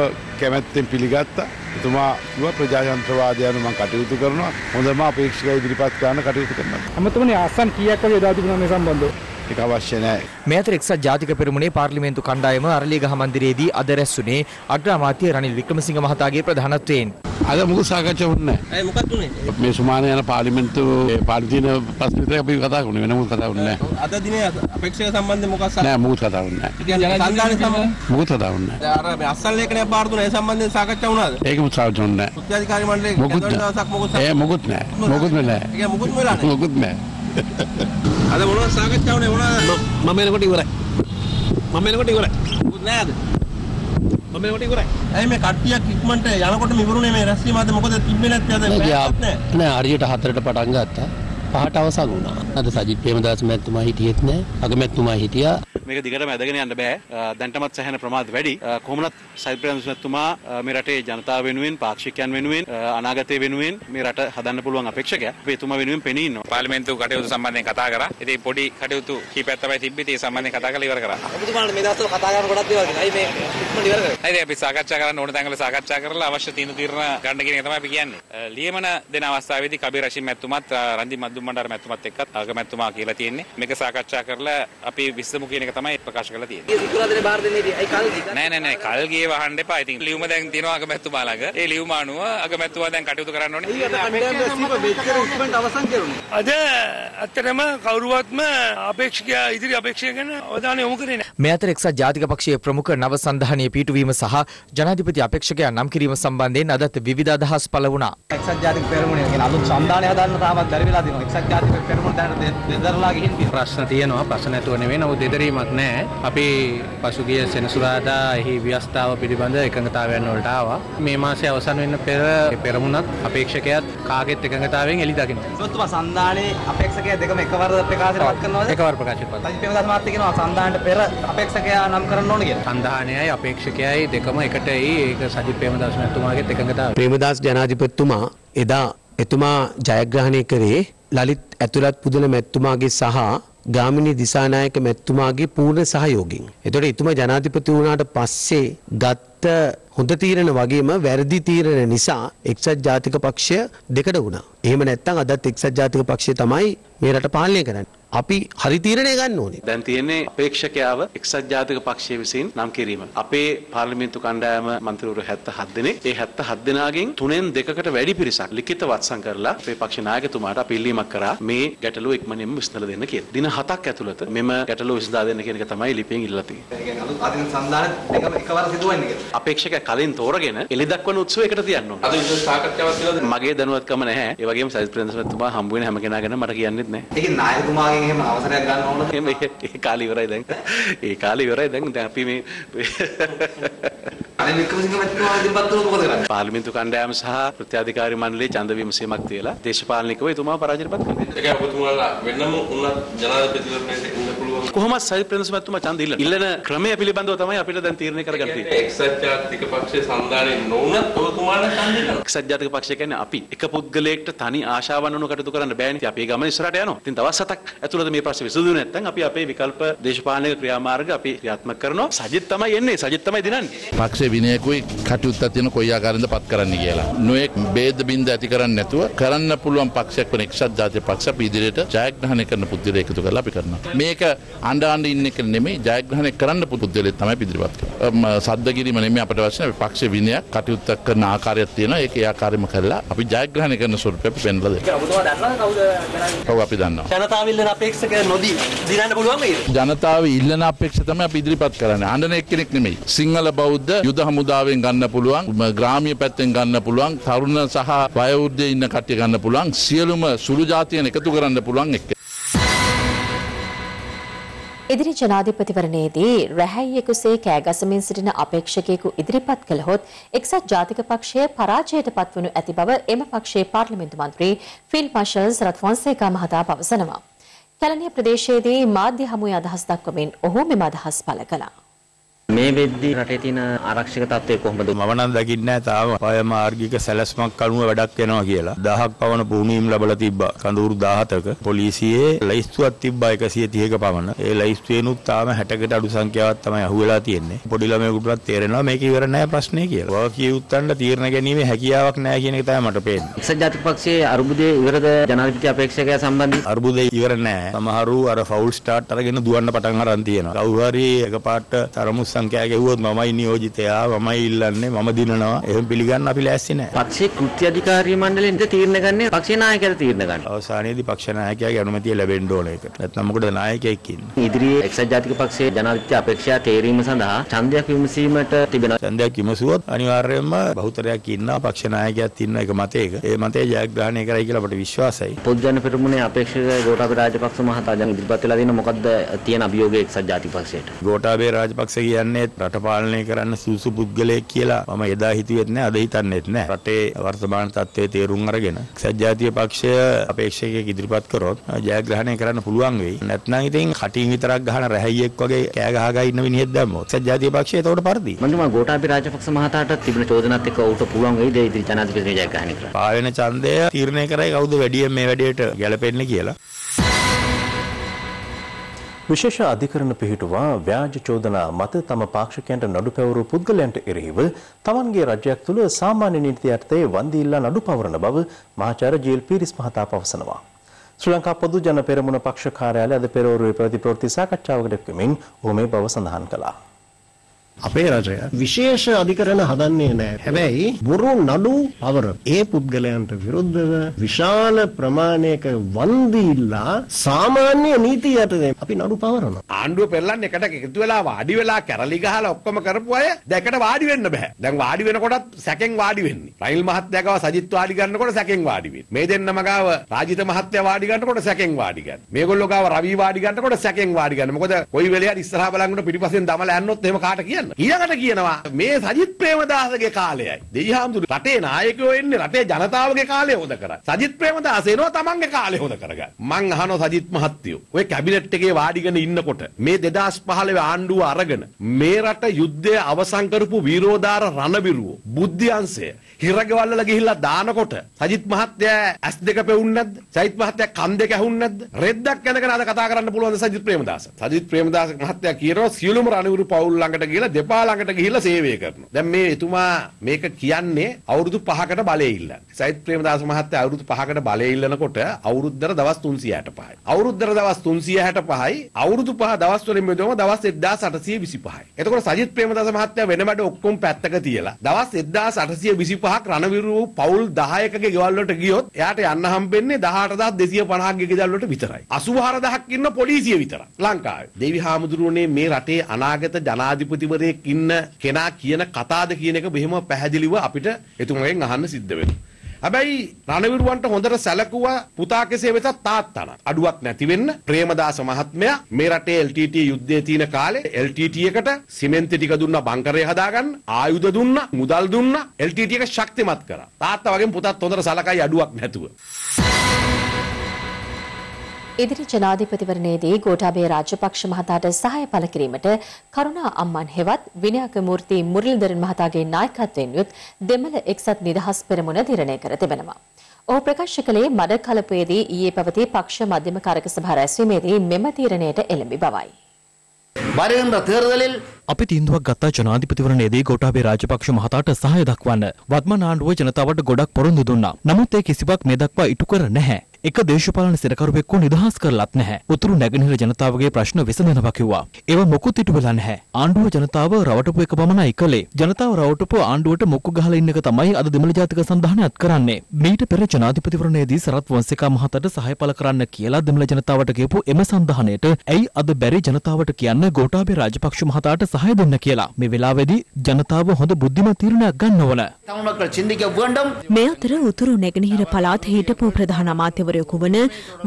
කැමැත්තෙන් පිළිගත්තා. එතුමා කිව්වා ප්‍රජාතන්ත්‍රවාදය අනුව මම කටයුතු කරනවා. හොඳම අපේක්ෂක ඉදිරිපත් කරන්න කටයුතු කරනවා. අමතුමනි ආසන් කීයක් වගේ යොදා තිබුණා මේ සම්බන්ධව? ඒක අවශ්‍ය නැහැ. මේ අතර එක්සත් ජාතික පෙරමුණේ පාර්ලිමේන්තු කණ්ඩායම අරලියගහ මන්දිරයේදී අද රැස්ුනේ අග්‍රාමාත්‍ය රනිල් වික්‍රමසිංහ මහතාගේ ප්‍රධානත්වයෙන්. අද මොකද සාකච්ඡා වුණේ නැහැ. ඇයි මොකක්ද උනේ? මේ සුමාන යන පාර්ලිමේන්තු පාර්ලිමේන්තු ප්‍රශ්න විතරයි අපි කතා කරන්නේ වෙන මොකද කතා කරන්නේ නැහැ. අද දිනේ අපේක්ෂක සම්බන්ධයෙන් මොකක් සහ නෑ මොකද කතා කරන්නේ නැහැ. කියන්නේ සංධානය සම්බන්ධ මොකද කතා කරන්නේ නැහැ. අර මේ අස්සල් ලේඛනයක් බාර දුන්නා ඒ සම්බන්ධයෙන් සාකච්ඡා වුණාද? ඒක මුත්‍රාජ වුණේ නැහැ. සුත්‍යාධිකාරී මණ්ඩලයේ. දවසක් මොකද ඒ මොකුත් නැහැ. මොකුත් නැහැ. ඒ කියන්නේ මොකුත් වෙලා නැහැ. මොකුත් නැහැ. අද මොනවද සාකච්ඡා වුණේ මොනවද? මම එනකොට ඉවරයි. මම එනකොට ඉවරයි. මොකුත් නැහැද? මම එනකොට ඉවරයි. ඇයි මේ කට්ටියක් ඉක්මනට යනකොට ඉවරුනේ මේ රැස්වීම අද මොකද තිබ්බේ නැත්තේ අද. නෑ හරියට හතරට පටන් ගත්තා. පහට අවසන් වුණා. අද සජිත් ප්‍රේමදාස මැතිතුමා හිටියෙත් නෑ. අගමැතිතුමා හිටියා. මේක දිගටම ඇදගෙන යන්න බෑ. දැන්ටමත් සැහැණ ප්‍රමාද වැඩි. කොහොමනත් සයිත් ප්‍රේමදාසතුමා මේ රටේ ජනතාව වෙනුවෙන්, පාක්ෂිකයන් වෙනුවෙන්, අනාගතය වෙනුවෙන් මේ රට හදන්න පුළුවන් අපේක්ෂකයා. අපි එතුමා වෙනුවෙන් පෙනී ඉන්නවා. පාර්ලිමේන්තු කටයුතු සම්බන්ධයෙන් කතා කරා. ඉතින් පොඩි කටයුතු කීපයක් තමයි තිබ්බේ. ඒ සම්බන්ධයෙන් කතා කරලා ඉවර කරා. ඔබතුමාට මේ දවස්වල කතා කරන කොටත් දේවල් අයි මේ ඉක්මනට ඉවර කරේ. හරිද අපි සාකච්ඡා කරන්න ඕන තැන්වල සාකච්ඡා කරලා අවශ්‍ය තීන්දුව తీරන ගන්න කියන එක තමයි අපි කියන්නේ. ලියමන දෙන අවස්ථාවේදී කබීර් රෂීද් මැතිතුමත් රන්දි මද්දුම් බණ්ඩාර මැතිතුමත් එක්කත් අගමැතිතුමා කියලා තියෙන්නේ. මේක සාකච්ඡා කරලා අපි විසඳමු කියන එක තමයි ප්‍රකාශ කරලා තියෙන්නේ. සිකුරාදේ බාර දෙන්නේ අයි කල් දී. නෑ නෑ නෑ කල් ගියේ වහන්න එපා. ඉතින් ලියුම දැන් තියෙනවා අගමැතිතුමා ළඟ. ඒ ලියුම අනුව අගමැතිතුමා දැන් කටයුතු කරන්න ඕනේ. අද ඇත්තටම කවුරුවත්ම අපේක්ෂකයා ඉදිරි අපේක්ෂය ගැන අවධානය යොමු කරේ නැහැ. මේ අතර එක්සත් ජාතික පක්ෂයේ ප්‍රමුඛ නව සංධානයේ පිටුවීම සහ ජනාධිපති අපේක්ෂකයා නම් කිරීම සම්බන්ධයෙන් අදත් විවිධ අදහස් පළ වුණා. එක්සත් ජාතික පෙරමුණේ කියන අලුත් සංධානය හදන්න තාමත් බැරි වෙලා තියෙනවා. එක්සත් ජාතික පෙරමුණ දැනට දෙදරලා ගිහින්. ප්‍රශ්න තියෙනවා ප්‍රශ්න නැතුව නෙවෙයි නමුත් දෙදරීමක් නැහැ. අපි පසුගිය සෙනසුරාදා එහි ව්‍යවස්ථාව පිළිබඳ එකඟතාවයන් වලට ආවා. මේ මාසයේ අවසන් වෙන්න පෙර පෙරමුණත් අපේක්ෂකයාත් කාගෙත් එකඟතාවයෙන් එළි දකිනවා. ඔබතුමා සංධානයේ අපේක්ෂකයා දෙකම එකවර ප්‍රකාශනවත් කරනවද? එකවර ප්‍රකාශ කරනවා. සජිත් ප්‍රේමදාස මහත්තයා කියනවා සංධානයට පෙර අපේක්ෂකයා නම් කරන්න ඕන කියලා. සංධානයයි අපේක්ෂකයයි දෙකම එකට එයි ඒක සජිත් ප්‍රේමදාස මැතිතුමාගේත් එකඟතාවය. ප්‍රේමදාස් ජනාධිපතිතුමා එදා එතුමා ජයග්‍රහණය කරේ ලලිත් ඇතුළත් පුදන මැතිතුමාගේ සහ ගාමිණී දිසානායක මැතිතුමාගේ පූර්ණ සහයෝගයෙන්. එතකොට එතුමා ජනාධිපති වුණාට පස්සේ ගත්ත හොඳ තීරණ වගේම වැරදි තීරණ නිසා එක්සත් ජාතික පක්ෂය දෙකට වුණා. එහෙම නැත්නම් අදත් එක්සත් ජාතික පක්ෂය තමයි මේ රට පාලනය කරන්නේ. අපි හරි තීරණය ගන්න ඕනේ. දැන් තියෙන්නේ අපේක්ෂකයාව එක්සත් ජාතික පක්ෂය විසින් නම් කිරීම. අපේ පාර්ලිමේන්තු කණ්ඩායම මන්ත්‍රීවරු 77 දෙනෙක්. ඒ 77 දෙනාගෙන් තුනෙන් දෙකකට වැඩි පිරිසක් ලිඛිත වත්සන් කරලා අපේ පක්ෂ නායකතුමාට අපි ඉල්ලීමක් කරා මේ ගැටලුව ඉක්මනින්ම විසඳලා දෙන්න කියලා. දින 7ක් ඇතුළත මෙම ගැටලුව විසඳා දෙන්න කියන එක තමයි ලිපියෙන් ඉල්ලලා තියෙන්නේ. අපේක්ෂක කලින් තෝරගෙන එලි දක්වන උත්සවයකට තියන්න ඕනේ. මගේ දැනුවත්කම නැහැ. ඒ වගේම සයිස් ප්‍රෙන්දස්මතුමා හම්බ වෙන හැම කෙනා ගැන මට කියන්නෙත් නැහැ. ඒකේ නායකතුමාගෙන් එහෙම අවසරයක් ගන්න ඕනද? එහෙම ඒ කාලේ ඉවරයි දැන්. ඒ කාලේ ඉවරයි දැන්. දැන් අපි මේ අනේ වික්‍රමසිංහ මැතිතුමා ඉදිරිපත් වුණොත් මොකද කරන්නේ? පාර්ලිමේන්තු කණ්ඩායම සහ ප්‍රත්‍යාධිකාරී මණ්ඩලයේ ඡන්ද විමසීමක් තියලා දේශපාලනිකව එතුමා පරාජයටපත් කරනවා. ඒක ඔබතුමාලා වෙනම උන්නත් ජනාධිපතිවරණයට එන්න පුළුවන්. කොහොමත් සයිත් ප්‍රෙන්දස්මතුමා ඡන්ද ඉල්ලන. ඉල්ලන ක්‍රමය පිළිබඳව තමයි අපිට දැන් තීරණය කරගන්න තියෙන්නේ. එක්සත් ජාතික පක්ෂයේ සංධානයේ නොවුනත් ඔබතුමාලා ඡන්ද ඉල්ලනවා. එක්සත් ජාතික පක්ෂය කියන්නේ අපි එක පුද්ගලයෙක්ට තනි ආශාවන් වුණු කටයුතු කරන්න බෑනේ. අපි ගමන ඉස්සරහට යනවා. ඉතින් දවස් හතක් ඇතුළත මේ ප්‍රශ්නේ විසඳුනේ නැත්නම් අපි අපේ විකල්ප දේශපාලනික ක්‍රියාමාර්ග අපි ක්‍රියාත්මක කරනවා. සජිත් තමයි එන්නේ. සජිත් තමයි දිනන්නේ. පක්ෂේ විනයකුයි කටයුත්තක් තියෙන කොයි ආකාරයෙන්ද පත් කරන්න කියලා. නොඑක් ભેද බින්ද ඇති කරන්නේ නැතුව කරන්න පුළුවන් පක්ෂයක් වෙන එක්සත් ජාතික පක්ෂ අපි ඉදිරියට ජයග්‍රහණය කරන පුද්ගලයෙක් එකතු කරලා අපි කරනවා. මේක අඬ අඬ ඉන්න එක නෙමෙයි ජයග්‍රහණය කරන්න පුද්ගලයෙක් තමයි අපි ඉදිරිපත් කරන්නේ. සද්ද කිරීම නෙමෙයි අපිට අවශ්‍ය අපි පක්ෂ විනයක් කටයුත්තක් කරන ආකාරයක් තියෙනවා. ඒක ඒ ආකාරයෙන්ම කරලා අපි ජයග්‍රහණය කරන ස්වරූපය අපි පෙන්ලා දෙනවා. ඔබතුමා දන්නවද කවුද ඔව් අපි දන්නවා. ජනතාව ඉල්ලන අපේක්ෂක නොදී දිනන්න පුළුවන් වේද? ජනතාව ඉල්ලන අපේක්ෂ තමයි අපි ඉදිරිපත් කරන්නේ. අඬන එක්කෙනෙක් නෙමෙයි. සිංහල බෞද්ධ යුද හමුදාවෙන් ගන්න පුළුවන්, ග්‍රාමීය පැත්තෙන් ගන්න පුළුවන්, තරුණ සහ වයෝවෘද්ධ ඉන්න කට්ටිය ගන්න පුළුවන්, සියලුම සුළු ජාතියන් එකතු කරන්න පුළුවන් එක්ක. ඉදිරි ජනාධිපතිවරණයේදී රැහැයියෙකුසේ කෑගසමින් සිටින අපේක්ෂකයෙකු ඉදිරිපත් කළහොත් එක්සත් ජාතික පක්ෂය පරාජයට පත්වනු ඇති බව එම පක්ෂයේ පාර්ලිමේන්තු මන්ත්‍රී ෆිල් මාෂල් සරත් ෆොන්සේකා මහතා පවසනවා. කැලණිය ප්‍රදේශයේදී මාධ්‍ය හමුවේ අදහස් දක්වමින් ඔහු මෙම අදහස් පළ කළා. මේ වෙද්දී රටේ තියෙන ආරක්ෂක තත්ත්වය කොහොමද? මම නම් දකින්නේ තාම පය මාර්ගික සැලැස්මක් අනුව වැඩක් වෙනවා කියලා. 1000ක් පවන පුහුණුවීම් ලැබලා තිබ්බා. කඳවුරු 17ක පොලිසියේ ලයිස්තුවක් තිබ්බා 130ක පමණ. ඒ ලයිස්තුවේනුත් තාම 60කට අඩු සංඛ්‍යාවක් තමයි අහුවෙලා තියෙන්නේ. පොඩි ළමයෙකුටවත් තේරෙනවා මේක ඉවර නෑ ප්‍රශ්නේ කියලා. වගකී උත්තන්ට තීරණ ගැනීමේ හැකියාවක් නෑ කියන එක තමයි මට පේන්නේ. එක්සත් ජාතික පක්ෂයේ අරුබුදයේ ඉවරද ජනාධිපති අපේක්ෂකයා සම්බන්ධයෙන්? අර්බුදේ ඉවර නෑ. සමහරු අර ෆවුල් ස්ටාර්ට් අරගෙන දුවන්න පටන් අරන් තියෙනවා. කවුරු හරි එකපාරට තරමු සංඛ්‍යා ගෙවුවොත් මමයි නියෝජිතයා, මමයි ඉල්ලන්නේ, මම දිනනවා. එහෙම පිළිගන්න අපි ලෑස්ති නෑ. පක්ෂයේ කෘත්‍ය අධිකාරී මණ්ඩලයෙන් තීරණ ගන්නේ පක්ෂේ නායකයාට තීරණ ගන්න. අවසානයේදී පක්ෂ නායකයාගේ අනුමැතිය ලැබෙන්න ඕන ඒක. නැත්නම් මොකද නායකයෙක් ඉන්නේ. ඉදිරියේ එක්සත් ජාතික පක්ෂයේ ජනාධිපති අපේක්ෂා තේරීම සඳහා ඡන්දයක් විමසීමට තිබෙනවා. ඡන්දයක් විමසුවොත් අනිවාර්යයෙන්ම බහුතරයක් ඉන්නවා පක්ෂ නායකයෙක් ඉන්න එක මතයක. ඒ මතය ජයග්‍රහණය කරයි කියලා අපට විශ්වාසයි. පොදුජන පෙරමුණේ අපේක්ෂක ගෝඨාභය රාජපක්ෂ මහතා දැන් ඉදිරිපත් වෙලා තියෙන මොකද්ද තියෙන අභියෝගය එක්සත් ජාතික පක්ෂයට? ගෝඨාභය රාජපක්ෂ කියන්නේ රට පාලනය කරන්න සුසු පුද්ගලයෙක් කියලා මම එදා හිතුවෙත් නෑ අද හිතන්නෙත් නෑ. රටේ වර්තමාන තත්ත්වයේ තේරුම් අරගෙන ජාතික පක්ෂය අපේක්ෂකයෙක් ඉදිරිපත් කරොත් ජයග්‍රහණය කරන්න පුළුවන් වෙයි. නැත්නම් ඉතින් කටින් විතරක් ගහන රැහැයියෙක් වගේ කෑ ගහ ගහ ඉන්න මිනිහෙක් දැම්මොත් ජාතික පක්ෂය එතකොට පරිදි. මම හිතනවා ගෝඨාභය රාජපක්ෂ මහතාට තිබෙන චෝදනාත් එක්ක ඌට පුළුවන් වෙයිද ඉදිරි ජනාධිපති ජයග්‍රහණය කරන්න? පාවෙන ඡන්දය තීරණය කරයි කවුද වැඩියෙන් මේ වැඩේට ගැලපෙන්නේ කියලා. විශේෂ අධිකරණ පිහිටුවා ව්‍යාජ චෝදනා මත තම පාක්ෂිකයන්ට නඩු පැවරු පුද්ගලයන්ට එරෙහිව තමන්ගේ රජයක් තුළ සාමාන්‍ය නීති යටතේ වන්දි ඉල්ලා නඩු පවරන බව මහාචාර්ය ජීල් පීරිස් මහතා පවසනවා. ශ්‍රී ලංකා පොදු ජන පෙරමුණ පක්ෂ කාර්යාලය අද පෙරවරුවේ පැවති ප්‍රවෘත්ති සාකච්ඡාවකට එක්වමින් ඔහු මේ බව සඳහන් කළා. අපේ රජය විශේෂ අධිකරණ හදන්නේ නැහැ. හැබැයි බොරු නඩු පවර ඒ පුද්ගලයන්ට විරුද්ධව විශාල ප්‍රමාණයක වන්දි ඉල්ලා සාමාන්‍ය නීතිය යටතේ අපි නඩු පවරනවා. ආණ්ඩුව පෙරලන්න එකට එකතු වෙලා වාඩි වෙලා කැරලි ගහලා ඔක්කොම කරපු අය දැකට වාඩි වෙන්න බෑ. දැන් වාඩි වෙනකොටත් සැකෙන් වාඩි වෙන්නේ. රයිල් මහත්තයා ගාව සජිත් වාඩි ගන්නකොට සැකෙන් වාඩි වෙන්නේ. මේ දෙන්නම ගාව රාජිත මහත්තයා වාඩි ගන්නකොට සැකෙන් වාඩි ගන්න. මේගොල්ලෝ ගාව රවි වාඩි ගන්නකොට සැකෙන් වාඩි ගන්න. මොකද කොයි වෙලේ හරි ඉස්සරහා බලනකොට පිටිපස්සෙන් දමලා යන්නොත් එහෙම කාට කියන්න. ඊළඟට කියනවා මේ සජිත් ප්‍රේමදාසගේ කාලයයි. දෙයිහාමුදුරු රටේ නායකයෝ එන්නේ රටේ ජනතාවගේ කාලය හොද කරා. සජිත් ප්‍රේමදාස එනවා තමන්ගේ කාලය හොද කරගන්න. මං අහනවා සජිත් මහත්තයෝ. ඔය කැබිනට් එකේ වාඩිගෙන ඉන්නකොට මේ 2015 ආණ්ඩුව අරගෙන මේ රට යුද්ධය අවසන් කරපු වීරෝදාර රණවිරුවෝ බුද්ධ්‍යංශය හිරගවල්වල ගිහිල්ලා දානකොට සජිත් මහත්තයා ඇස් දෙක පෙවුන්නේ නැද්ද? සජිත් මහත්තයා කන් දෙක ඇහුන්නේ නැද්ද? රෙද්දක් යනකන අද කතා කරන්න පුළුවන් සජිත් ප්‍රේමදාස. සජිත් ප්‍රේමදාස මහත්තයා කියනවා සියලුම රණවිරු පවුල් ළඟට ගිහිල්ලා දෙපා ළඟට ගිහිල්ලා සේවය කරනවා. දැන් මේ එතුමා මේක කියන්නේ අවුරුදු 5කට බලය ඉල්ලන්නේ. සජිත් ප්‍රේමදාස මහත්තයා අවුරුදු 5කට බලය ඉල්ලනකොට අවුරුද්දට දවස් 365යි. අවුරුද්දට දවස් 365යි අවුරුදු 5 දවස් වලින් බෙදුවම දවස් 1825යි. එතකොට සජිත් ප්‍රේමදාස මහත්තයා වෙන වැඩ ඔක්කොම පැත්තක තියලා දවස් 1825 පහක් රණවිරු පවුල් 10කගේ ගෙවල් වලට ගියොත් එයාට යන්න හම්බෙන්නේ 18250ගේ ගෙවල් වලට විතරයි. 84000ක් ඉන්න පොලිසිය විතරයි ලංකාවේ. දෙවි හාමුදුරුවනේ මේ රටේ අනාගත ජනාධිපතිවරයෙක් ඉන්න කෙනා කියන කතාද කියන එක බෙහෙම පැහැදිලිව අපිට එතුමගෙන් අහන්න සිද්ධ වෙනවා. හැබැයි රණවිරුවන්ට හොඳට සැලකුවා පුතා කෙසේ වෙතත් තාත්තන. අඩුවක් නැති වෙන්න ප්‍රේමදාස මහත්මයා මේ රටේ LTT යුද්ධයේ තියෙන කාලේ LTT එකට සිමෙන්ති ටික දුන්නා බංකරය හදාගන්න, ආයුධ දුන්නා, මුදල් දුන්නා, LTT එක ශක්තිමත් කරා. තාත්තා වගේම පුතත් හොඳට සලකයි අඩුවක් නැතුව. ඉදිරි ජනාධිපතිවරණයේදී ගෝඨාභය රාජපක්ෂ මහතාට සහාය පළ කිරීමට කරුණා අම්මන් හෙවත් විනයක මූර්ති මුරලිදරන් මහතාගේ නායකත්වයෙන් යුත් දෙමළ එක්සත් නිදහස් පෙරමුණ තිරණය කර තිබෙනවා. ඔහු ප්‍රකාශ කළේ මඩ කලපයේදී ඊයේ පැවති පක්ෂ මධ්‍යම කාරක සභා රැස්වීමේදී මෙම තීරණයට එළඹි බවයි. வருகின்ற தேர்தலில் අපි තීන්දුවක් ගත්තා ජනාධිපතිවරණයේදී ගෝඨාභය රාජපක්ෂ මහතාට සහාය දක්වන්න. වත්මන් ආණ්ඩුව ජනතාවට ගොඩක් පොරොන්දු දුන්නා. නමුත් ඒ කිසිවක් මේ දක්වා ඉටු කර නැහැ. එක දේශපාලන සෙනකරුවෙක්ව නිදහස් කරලත් නැහැ. උතුරු නැගෙනහිර ජනතාවගේ ප්‍රශ්න විසඳනවා කිව්වා. ඒව මොකුත් ඉටු වෙලා නැහැ. ආණ්ඩුව ජනතාව රවටපු එක පමණයි කළේ. ජනතාව රවටපු ආණ්ඩුවට මොක්කු ගහලා ඉන්න එක තමයි අද දෙමළ ජාතික සංධානයත් කරන්නේ. මීට පෙර ජනාධිපතිවරණයේදී සරත් වංශිකා මහතාට සහාය පළ කරන්න කියලා දෙමළ ජනතාවට කියපු එම සංධානයට ඇයි අද බැරි ජනතාවට කියන්න ගෝඨාභය රාජපක්ෂ මහතාට සහාය දෙන්න කියලා. මේ වෙලාවේදී ජනතාව හොඳ බුද්ධිමත් තීරණයක් ගන්න ඕන. මේ අතර උතුරු නැගෙනහිර පළාත හිටපු ප්‍රධාන අමාත්‍යවරු අමාත්‍යවරයෙකු වන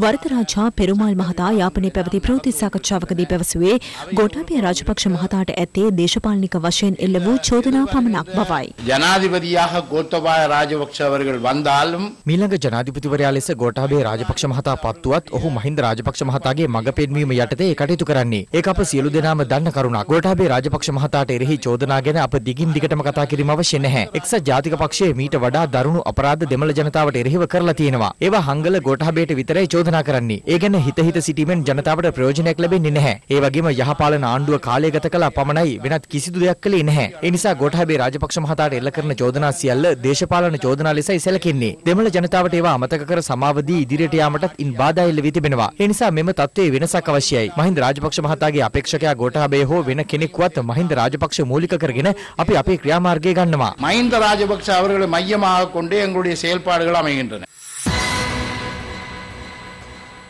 වරදරාජා පෙරුමාල් මහතා යාපනයේ පැවති ප්‍රවෘත්ති සාකච්ඡාවකදී පැවසුවේ ගෝඨාභය රාජපක්ෂ මහතාට ඇත්තේ දේශපාලනික වශයෙන් එල්ල වූ චෝදනා පමණක් බවයි. ஜனாதிபதியாக கோத்தபாய ராஜபக்ஷ அவர்கள் வந்தாலும் මීළඟ ජනාධිපතිවරයා ලෙස ගෝඨාභය රාජපක්ෂ මහතා පත්වුවත් ඔහු මහින්ද රාජපක්ෂ මහතාගේ මඟ පෙන්වීම යටතේ ඒ කටයුතු කරන්නේ. ඒක අප සියලු දෙනාම දන්න කරුණක්. ගෝඨාභය රාජපක්ෂ මහතාට එරෙහි චෝදනා ගැන අප දිගින් දිගටම කතා කිරීම අවශ්‍ය නැහැ. එක්සත් ජාතික පක්ෂයේ මීට වඩා දරුණු අපරාධ දෙමළ ජනතාවට එරෙහිව කරලා තියෙනවා. ඒවා හංගල ගෝඨාභයට විතරයි චෝදනා කරන්නේ. ඒ ගැන හිත හිත සිටීමෙන් ජනතාවට ප්‍රයෝජනයක් ලැබෙන්නේ නැහැ. ඒ වගේම යහපාලන ආණ්ඩුව කාලය ගත කළා පමණයි වෙනත් කිසිදු දෙයක් කළේ නැහැ. ඒ නිසා ගෝඨාභය රාජපක්ෂ මහතාට එල්ල කරන චෝදනා සියල්ල දේශපාලන චෝදනා ලෙසයි සැලකෙන්නේ. දෙමළ ජනතාවට ඒවා අමතක කර සමාව දී ඉදිරියට යාමටත් ඉන් බාධා එල්ල වී තිබෙනවා. ඒ නිසා මෙම තත්ත්වයේ වෙනසක් අවශ්‍යයි. මහින්ද රාජපක්ෂ මහතාගේ අපේක්ෂකයා ගෝඨාභය හෝ වෙන කෙනෙක්වත් මහින්ද රාජපක්ෂ මූලික කරගෙන අපි අපේ ක්‍රියාමාර්ගය ගන්නවා. மஹிந்த ராஜபக்ஷ அவர்களை மையமாக கொண்டு எங்களுடைய செயல்பாடுகள் அமைகின்றன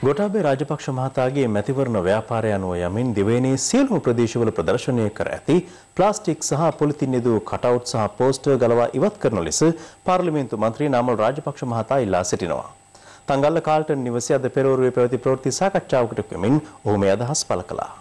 ගොටාබේ රාජපක්ෂ මහතාගේ මැතිවරණ ව්‍යාපාරය අනුව යමින් දිවයිනේ සියලුම ප්‍රදේශවල ප්‍රදර්ශනය කර ඇති ප්ලාස්ටික් සහ පොලිතින් යෙදූ කටවුට් සහ පෝස්ටර් ගලවා ඉවත් කරන ලෙස පාර්ලිමේන්තු මන්ත්‍රී නාමල් රාජපක්ෂ මහතා ඉල්ලා සිටිනවා. තංගල්ල කාල්ටන් නිවසේ අද පෙරවරුවේ පැවති ප්‍රවෘත්ති සාකච්ඡාවකට පෙමින් ඔහු මේ අදහස් පළ කළා.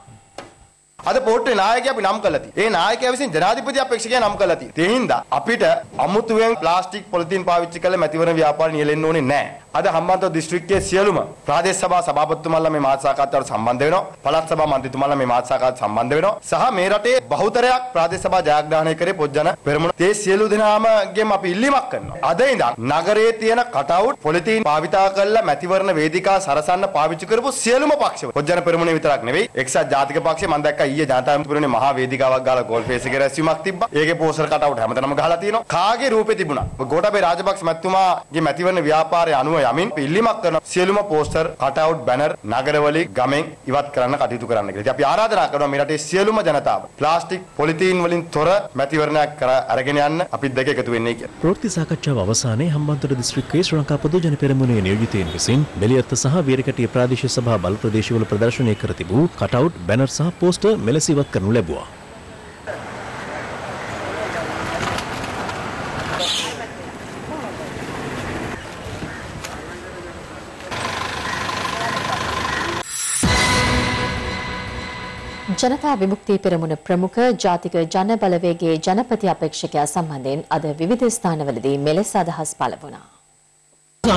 අද පෝට්ටේ නායකයා අපි නම් කළා තියෙන්නේ. ඒ නායකයා විසින් ජනාධිපති අපේක්ෂකයා නම් කළා තියෙන්නේ. ඒ හින්දා අපිට අමුතුවෙන් ප්ලාස්ටික් පොලිතින් පාවිච්චි කළ මැතිවරණ ව්‍යාපාර නියැලෙන්න ඕනේ නැහැ. අද හම්බන්තොට දිස්ත්‍රික්කයේ සියලුම ප්‍රාදේශ සභා සභාපතිතුමාලා මේ මාධ්‍ය සාකච්ඡාවට සම්බන්ධ වෙනවා. පළාත් සභා මන්ත්‍රීතුමාලා මේ මාධ්‍ය සාකච්ඡාවට සම්බන්ධ වෙනවා. සහ මේ රටේ බහුතරයක් ප්‍රාදේශ සභා ජයග්‍රහණය කරේ පොජ්ජන පෙරමුණ. ඒ සියලු දෙනාමගෙන් අපි ඉල්ලීමක් කරනවා. අද ඉඳන් නගරයේ තියෙන කටවුට් පොලිතින් භාවිතා කරලා මැතිවරණ වේදිකා සරසන්න පාවිච්චි කරපු සියලුම පක්ෂවල පොජ්ජන පෙරමුණේ විතරක් නෙවෙයි එක්සත් ජාතික පක්ෂය මම දැක්කා ඊයේ ජනතා විමුක්ති මහා වේදිකාවක් ගාලා ගෝල් ෆේස් එකේ රැස්වීමක් තිබ්බා. ඒකේ පෝස්ටර් කටවුට් හැමතැනම ගහලා තියෙනවා. කාගේ රූපේ තිබුණා. ගෝඨාභය රාජපක්ෂ මැතිතුමාගේ මැතිවරණ ව්‍යාපාරය අනුව යමින් ඉල්ලීමක් කරන සියලුම පෝස්ටර් කටවුට් බැනර් නගරවලින් ගමෙන් ඉවත් කරන්න කටයුතු කරන්න කියලා. ඉතින් අපි ආරාධනා කරනවා මේ රටේ සියලුම ජනතාව ප්ලාස්ටික් පොලිතීන් වලින් තොර මැතිවරණයක් කර අරගෙන යන්න අපි දෙක එකතු වෙන්නේ කියලා. ප්‍රවෘත්ති සාකච්ඡාව අවසානයේ හම්බන්තොට දිස්ත්‍රික්කයේ ශ්‍රී ලංකා පොදුජන පෙරමුණේ නියෝජිතයින් විසින් බෙලියත්ත සහ වීරකටිය ප්‍රාදේශීය සභා බල ප්‍රදේශවල ප්‍රදර්ශනය කර තිබූ කටවුට් බැනර් සහ පෝස්ටර් මෙලෙස ඉවත් කරනු ලැබුවා. ජනතා විමුක්ති පෙරමුණ ප්‍රමුඛ ජාතික ජන බලවේගයේ ජනපති අපේක්ෂකයා සම්බන්ධයෙන් අද විවිධ ස්ථානවලදී මෙලෙස අදහස් පළ වුණා.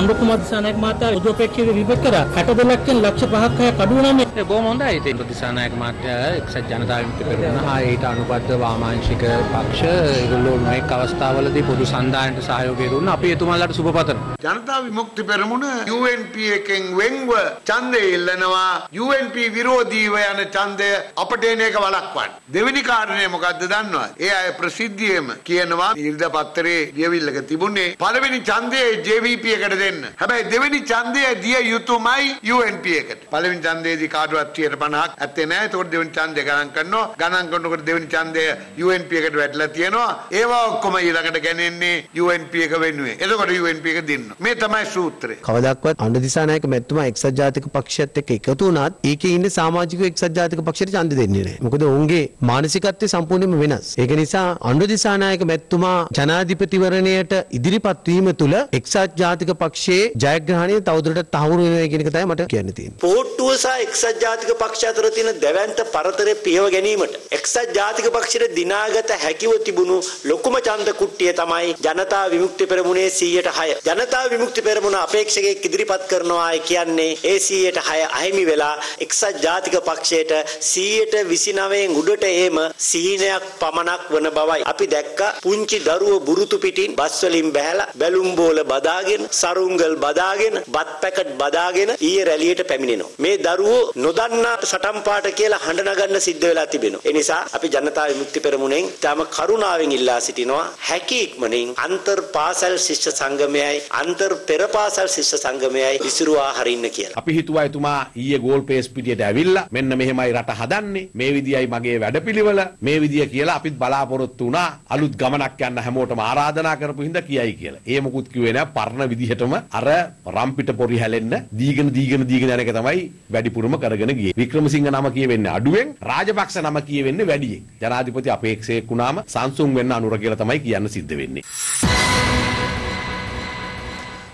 අනුකුමාර දිසානායක මහතා උදෝපේක්ෂක විපත් කරා. 62 ලක්ෂෙන් ලක්ෂ 5ක් හය කඩු වුණා මේ ඒ බොහොම හොඳයි. ඉතින් දිසානායක මහත්තයා එක්සත් ජනතා විමුක්ති පෙරමුණ හා ඊට අනුබද්ධ වාමාංශික පක්ෂ ඒගොල්ලෝ නොඑක් අවස්ථාවලදී පොදු සන්දායන්ට සහයෝගය දුන්නා. අපි එතුමාලාට සුබ පතනවා. ජනතා විමුක්ති පෙරමුණ UNP එකෙන් වෙන්ව ඡන්දය ඉල්ලනවා. UNP විරෝධීව යන ඡන්දය අපට එන එක වළක්වන්න. දෙවෙනි කාරණය මොකද්ද දන්නවද? ඒ අය ප්‍රසිද්ධියේම කියනවා ඉරිදා පත්තරේ ලියවිල්ලක තිබුණේ පළවෙනි ඡන්දය JVP එකට දෙන්න. හැබැයි දෙවෙනි ඡන්දය දිය යුතුමයි UNP එකට. පළවෙනි ඡන්දයේදී කාටවත් 50ක් ඇත්තේ නැහැ. ඒතකොට දෙවෙනි ඡන්දය ගණන් කරනවා. ගණන් කරනකොට දෙවෙනි ඡන්දය UNP එකට වැටලා තියෙනවා. ඒවා ඔක්කොම ඊළඟට ගන්නේ UNP එක වෙනුවෙන්. එතකොට UNP එක දෙන්න. මේ තමයි සූත්‍රය. කවදක්වත් අණ්ඩු දිසානායක මැතිතුමා එක්සත් ජාතික පක්ෂයත් එක්ක එකතු වුණත් ඒකේ ඉන්න සමාජිකයෝ එක්සත් ජාතික පක්ෂයට ඡන්ද දෙන්නේ නැහැ. මොකද ඔවුන්ගේ මානසිකත්වය සම්පූර්ණයෙන්ම වෙනස්. ඒක නිසා අණ්ඩු දිසානායක මැතිතුමා ජනාධිපතිවරණයට ඉදිරිපත් වීම තුළ එක්සත් ජාතික පක්ෂයේ ජයග්‍රහණය තවදුරටත් තහවුරු වෙනවා කියන එක තමයි මට කියන්න තියෙන්නේ. පෝට්ටුව සහ එක්සත් ජාතික පක්ෂ අතර තියෙන දැවැන්ත පරතරය පියව ගැනීමට එක්සත් ජාතික පක්ෂයට දිනාගත හැකිව තිබුණු ලොකුම ඡන්ද කුට්ටිය තමයි ජනතා විමුක්ති පෙරමුණේ 106. ජනතා විමුක්ති පෙරමුණ අපේක්ෂකයෙක් ඉදිරිපත් කරනවා කියන්නේ ඒ 106 අහිමි වෙලා එක්සත් ජාතික පක්ෂයට 129න් උඩට එම සීනයක් පමණක් වන බවයි. අපි දැක්ක පුංචි දරුවෝ බුරුතු පිටින් බස් වලින් බැහැලා බැලුම් බෝල බදාගෙන සරුංගල් බදාගෙන බත් පැකට් බදාගෙන ඊයේ රැළියට පැමිණෙනවා. මේ දරුවෝ නොදන්නා සටන් පාට කියලා හඬ නගන්න සිද්ධ වෙලා තිබෙනවා. ඒ නිසා අපි ජනතා විමුක්ති පෙරමුණෙන් තම කරුණාවෙන් ඉල්ලා සිටිනවා හැකි ඉක්මනින් අන්තර් පාසල් ශිෂ්‍ය සංගමයයි අන්තර් පෙර පාසල් ශිෂ්‍ය සංගමයයි විසිරුවා හරින්න කියලා. අපි හිතුවා එතුමා ඊයේ ගෝල් පේස් පිටියට ඇවිල්ලා මෙන්න මෙහෙමයි රට හදන්නේ මේ විදියයි මගේ වැඩපිළිවෙල මේ විදිය කියලා අපිත් බලාපොරොත්තු වුණා අලුත් ගමනක් යන්න හැමෝටම ආරාධනා කරපු හින්දා කියයි කියලා. ඒ මොකුත් කිව්වේ නෑ පරණ විදිහටම අර රම්පිට පොරි හැලෙන්න දීගෙන දීගෙන දීගෙන යන එක තමයි වැඩිපුරම කරගෙන ගියේ. වික්‍රමසිංහ නම කියවෙන්නේ අඩුවෙන් රාජපක්ෂ නම කියවෙන්නේ වැඩියෙන්. ජනාධිපති අපේක්ෂකයෙක් වුණාම සංසුන් වෙන්න අනුර කියලා තමයි කියන්න සිද්ධ වෙන්නේ.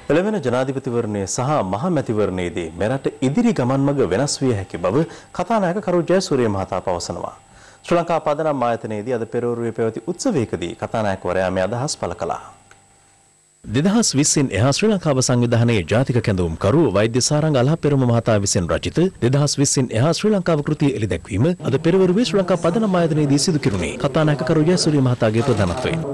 එළවෙන ජනාධිපතිවරණය සහ මහමැතිවරණයේදී මෙරට ඉදිරි ගමන් මඟ වෙනස් විය හැකි බව කතානායක කරු ජයසූරිය මහතා පවසනවා. ශ්‍රී ලංකා පදනම් ආයතනයේදී අද පෙරවරුවේ පැවති උත්සවයකදී කතානායකවරයා මේ අදහස් පළ කළා. දෙදහස් විසින් එහා ශ්‍රී ලංකාව සංවිධානයේ ජාතික කැඳවුම්කරු වෛද්‍ය සාරංග අලහපෙරුම මහතා විසින් රචිත දෙදහස් විසින් එහා ශ්‍රී ලංකාව කෘතිය එළි දැක්වීම අද පෙරවරුවේ ශ්‍රී ලංකා පදනම් ආයතනයේදී සිදු කෙරුණේ කතානායකකරු ජයසූරිය මහතාගේ ප්‍රධානත්වයෙන්.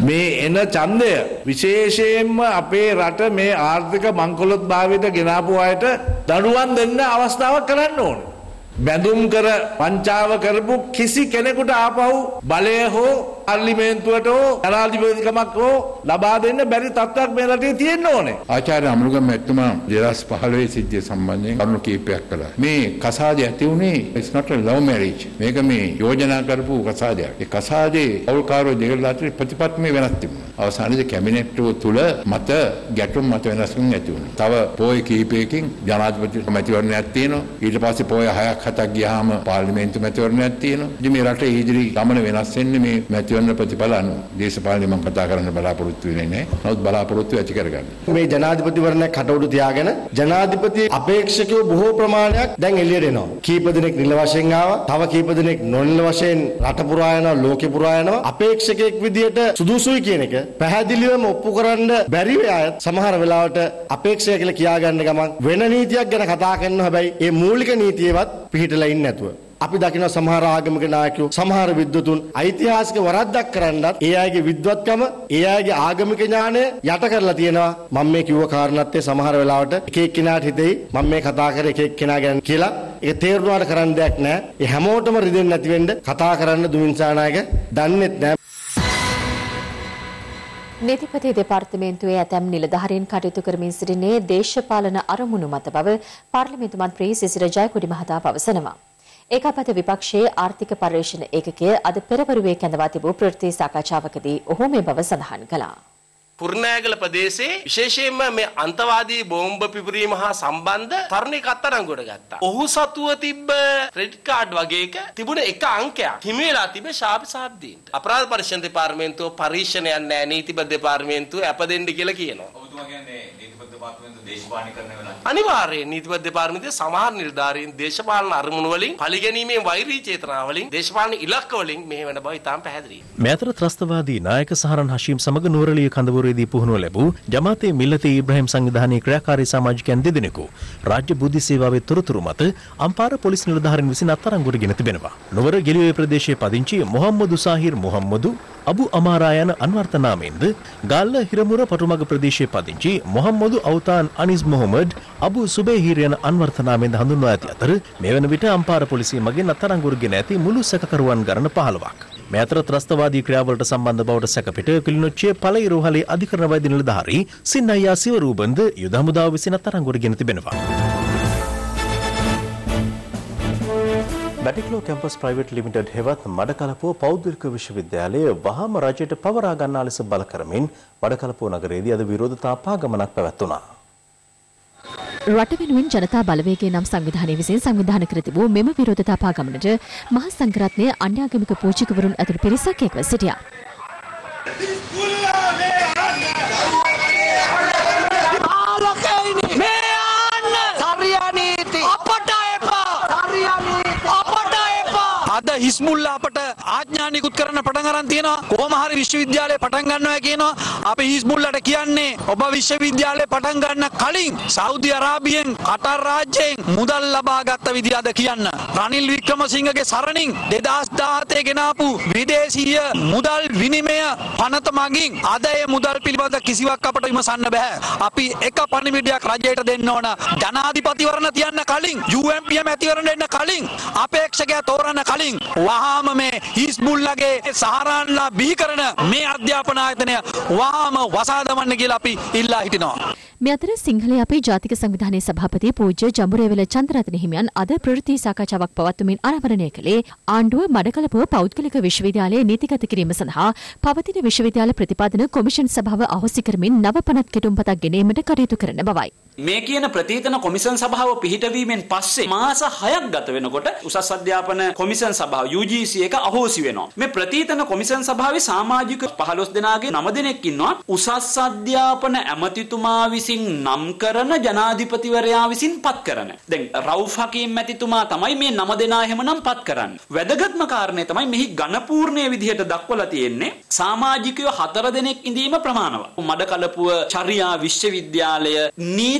මේ එන ඡන්දය විශේෂයෙන්ම අපේ රට මේ ආර්ථික මංකොලොත් භාවයට ගෙනාපු අයට දඩුවම් දෙන්න අවස්ථාවක් කරන්න ඕනේ. බැඳුම් කර පංචාව කරපු කිසි කෙනෙකුට ආපහු බලය හෝ පාර්ලිමේන්තුවට හෝ ජනාධිපතිකමක් හෝ ලබා දෙන්න බැරි තත්ත්වයක් මේ රටේ තියෙන්න ඕනේ. ආචාර්ය අමරුගම් මැතිතුමා 2015 සිද්ධිය සම්බන්ධයෙන් කරුණු කීපයක් කළා. මේ කසාදය ඇති වුණේ it's not a love marriage. මේක මේ යෝජනා කරපු කසාදයක්. ඒ කසාදේ අවුල්කාරෝ දෙකලා අතර ප්‍රතිපත්තිය වෙනස් තිබුණා. අවසානයේදී කැබිනට් තුල මත ගැටුම් මත වෙනස්කම් ඇති වුණා. තව පොය කීපයකින් ජනාධිපති මැතිවරණයක් තියෙනවා. ඊට පස්සේ පොය හයක් හතක් ගියාම පාර්ලිමේන්තු මැතිවරණයක් තියෙනවා. ඉතින් මේ රටේ ඉදිරි ගමන වෙනස් වෙන්නේ මේ මැතිවරණ ප්‍රතිඵල අනුව. දේශපාලනේ මම කතා කරන්න බලාපොරොත්තු වෙන්නේ නැහැ. නමුත් බලාපොරොත්තු ඇති කරගන්න. මේ ජනාධිපතිවරණයක් කටවුඩු තියාගෙන ජනාධිපති අපේක්ෂකයෝ බොහෝ ප්‍රමාණයක් දැන් එළියට එනවා. කීප දෙනෙක් නිල වශයෙන් ආවා. තව කීප දෙනෙක් නොනිල වශයෙන් රට පුරා යනවා, ලෝකෙ පුරා යනවා. අපේක්ෂකයෙක් විදියට සුදුසුයි කියන එක පැහැදිලිවම ඔප්පු කරන්න බැරි අය සමහර වෙලාවට අපේක්ෂය කියලා කියාගන්න ගමන් වෙන නීතියක් ගැන කතා කරනවා. හැබැයි ඒ මූලික නීතියවත් පිළිහිටලා ඉන්නේ නැතුව. අපි දකින සමහර ආගමික නායකයෝ සමහර විද්වතුන් ඓතිහාසික වරද්දක් කරන්නත් ඒ අයගේ විද්වත්කම ඒ අයගේ ආගමික ඥානය යට කරලා තියෙනවා. මම මේ කිව්ව කාරණාත්තේ සමහර වෙලාවට එක එක්කිනාට හිතෙයි. මම මේ කතා කරේ එක එක්කිනා ගැන කියලා. ඒක තේරුණාට කරන්න දෙයක් නැහැ ඒ හැමෝටම රිදෙන්නේ නැති වෙන්න කතා කරන්න දුමින්සානායක දන්නෙත් නැහැ නීතිපති දෙපාර්තමේන්තුවේ ඇතැම් නිලධාරීන් කටයුතු කරමින් සිටින්නේ දේශපාලන අරමුණු මත බව පාර්ලිමේන්තු මන්ත්‍රී සිසිර ජයකොඩි මහතා පවසනවා. ඒකාපත විපක්ෂයේ ආර්ථික පර්යේෂණ ඒකකය අද පෙරවරුවේ කැඳවා තිබූ ප්‍රවෘත්ති සාකච්ඡාවකදී ඔහු මේ බව සඳහන් කළා. කුරුණෑගල ප්‍රදේශයේ විශේෂයෙන්ම මේ අන්තවාදී බෝම්බ පිපිරීම හා සම්බන්ධ තරුණයෙක් අත්අඩංගුවට ගත්තා. ඔහු සතුව තිබ්බ ක්‍රෙඩිට් කාඩ් වගේ එක තිබුණ එක අංකයක් හිමි වෙලා තිබේ ශාපි සාද්දීන්ට. අපරාධ පරීක්ෂණ දෙපාර්තමේන්තුව පරීක්ෂණයක් නැහැ නීතිබද්ධ දෙපාර්තමේන්තුව අපදෙන්න කියලා කියනවා. ඔබතුමා කියන්නේ නීතිපති දෙපාර්තමේන්තුව දේශපාලනීකරණය වෙලා අනිවාර්යයෙන් නීතිපති දෙපාර්තමේන්තුවේ සමහර නිලධාරීන් දේශපාලන අරමුණු වලින් පරිගැනීමේ වෛරී චේතනා වලින් දේශපාලන ඉලක්ක වලින් මෙහෙ වෙන බව ඉතාම පැහැදිලියි. මේ අතර ත්‍රස්තවාදී නායක සහරන් හෂීම් සමග නුවරඑළිය කඳවුරේදී පුහුණුව ලැබූ ජමාතේ මිල්ලතේ ඉබ්‍රහීම් සංවිධානයේ ක්‍රියාකාරී සමාජිකයන් දෙදෙනෙකු රාජ්‍ය බුද්ධි සේවාවේ තොරතුරු මත අම්පාර පොලිස් නිලධාරීන් විසින් අත්අඩංගුවට ගෙන තිබෙනවා. නුවර ගෙලියොය ප්‍රදේශයේ පදිංචි මොහම්මදු සාහිර් මොහම්මදු අබු අමාරා යන අන්වර්ථ නාමයෙන්ද ගල්ල හිරමුර පටුමග ප්‍රදේශයේ පදිංචි මොහම්මදු අවතාන් අනිස් මොහමඩ් අබු සුබේහිර යන අන්වර්ථ නාමයෙන්ද හඳුන්වා ඇති අතර මේ වන විට අම්පාර පොලිසිය මගින් අත්අඩංගුවටගෙන ඇති මුළු සැකකරුවන් ගණන 15ක්. මේ අතර ත්‍රස්තවාදී ක්‍රියාවලට සම්බන්ධ බවට සැකපිට කිලිනොච්චිය පළයි රෝහලේ අධිකරණ වෛද්‍ය නිලධාරී සින්නයියා සිවරූබන්ද යුද හමුදාව විසින් අත්අඩංගුවට ගෙන තිබෙනවා. බැටික්ලෝ කැම්පස් ප්‍රයිවට් ලිමිටඩ් හෙවත් මඩකලපුව පෞද්ගලික විශ්වවිද්‍යාලය වහාම රජයට පවරා ගන්නා ලෙස බල කරමින් මඩකලපුව නගරයේදී අද විරෝධතා පාගමනක් පැවැත්වුණා. රට වෙනුවෙන් ජනතා බලවේගය නම් සංවිධානය විසින් සංවිධාන කර තිබූ මෙම විරෝධතා පාගමනට මහා සංඝරත්නය අන්‍යාගමික පූජකවරුන් ඇතුළු පිරිසක් එක්ව සිටියා. අද හිස්මුල්ලා අපට ආඥා නිකුත් කරන්න පටන් අරන් තියෙනවා. කොහොම හරි විශ්වවිද්‍යාලය පටන් ගන්නවා කියනවා. අපි හිස්මුල්ලාට කියන්නේ ඔබ විශ්වවිද්‍යාලය පටන් ගන්න කලින් සෞදි අරාබියෙන් කටර් රාජ්‍යයෙන් මුදල් ලබා ගත්ත විදිහ අද කියන්න. රනිල් වික්‍රමසිංහගේ සරණින් 2017 ගෙනාපු විදේශීය මුදල් විනිමය පනත මගින් අද ඒ මුදල් පිළිබඳ කිසිවක් අපට විමසන්න බෑ. අපි එක පණිවිඩයක් රජයට දෙන්න ඕන. ජනාධිපතිවරණ තියන්න කලින් UMPM ඇතිවරණ එන්න කලින් අපේක්ෂකයා තෝරන්න කලින් වහාම මේ හිස්බුල්ලගේ සහරාන්ලා බිහි කරන මේ අධ්‍යාපන ආයතනය වහාම වසා දමන්න කියලා අපි ඉල්ලා හිටිනවා. මේ අතර සිංහලයේ අපේ ජාතික සංවිධානයේ සභාපති පූජ්‍ය ජඹුරේවල චන්ද්‍රරත්න හිමියන් අද ප්‍රවෘත්ති සාකච්ඡාවක් පවත්වමින් අනාවරණය කළේ ආණ්ඩුව මඩකලපුව පෞද්ගලික විශ්වවිද්‍යාලයේ නීතිගත කිරීම සඳහා පවතින විශ්වවිද්‍යාල ප්‍රතිපාදන කොමිෂන් සභාව අහෝසි කරමින් නව පනත් කෙටුම්පතක් ගෙනීමට කටයුතු කරන බවයි. මේ කියන ප්‍රතීතන කොමිසන් සභාව පිහිටවීමෙන් පස්සේ මාස 6ක් ගත වෙනකොට උසස් අධ්‍යාපන කොමිසන් සභාව UGC එක අහෝසි වෙනවා. මේ ප්‍රතීතන කොමිසන් සභාවේ සමාජික 15 දෙනාගේ 9 දෙනෙක් ඉන්නවා. උසස් අධ්‍යාපන ඇමතිතුමා විසින් නම් කරන ජනාධිපතිවරයා විසින් පත් කරන. දැන් රවුෆ් හකීම් මැතිතුමා තමයි මේ 9 දෙනා එහෙමනම් පත් කරන්නේ. වැදගත්ම කාරණය තමයි මෙහි ඝනපූර්ණයේ විදිහට දක්වලා තියෙන්නේ සමාජිකයෝ හතර දෙනෙක් ඉඳීම ප්‍රමාණවත්. මඩකලපුව චර්යා විශ්වවිද්‍යාලය